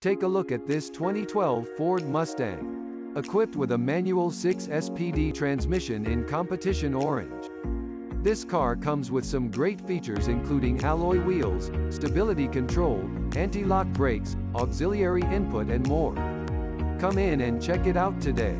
Take a look at this 2012 Ford Mustang. Equipped with a manual 6SPD transmission in competition orange. This car comes with some great features including alloy wheels, stability control, anti-lock brakes, auxiliary input and more. Come in and check it out today.